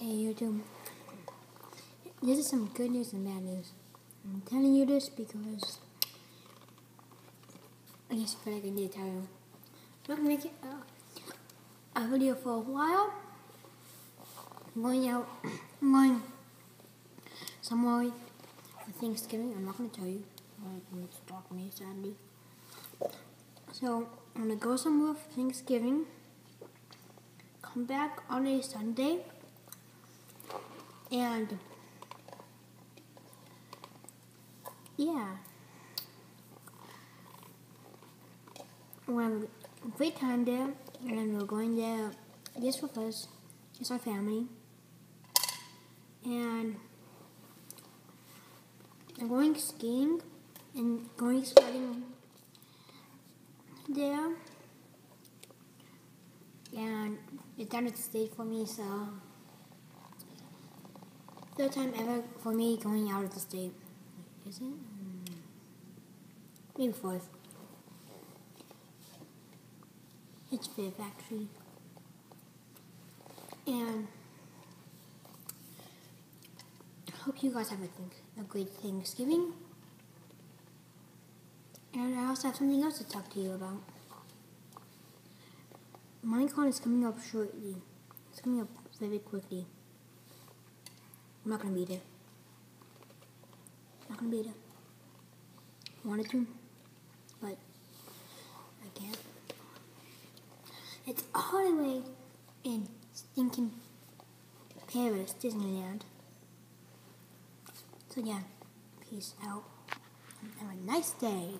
Okay, YouTube. This is some good news and bad news. I'm telling you this because I just feel like I need to tell you. I'm not gonna make it a, uh, a video for a while. I'm going out. I'm going somewhere for Thanksgiving. I'm not gonna tell you. Don't stalk me, sadly. So I'm gonna go somewhere for Thanksgiving. Come back on a Sunday. And yeah, we're a great time there, and we're going there just with us, just our family, and I'm going skiing and going sledding there, and it's down at the state for me, so third time ever for me going out of the state. Is it? Maybe fourth. It's fifth actually. And I hope you guys have a, a great Thanksgiving. And I also have something else to talk to you about. Minecon is coming up shortly. It's coming up very quickly. I'm not gonna be there. Not gonna be there. Wanted to, but I can't. It's all the way in stinking Paris, Disneyland. So yeah, peace out. Have a nice day.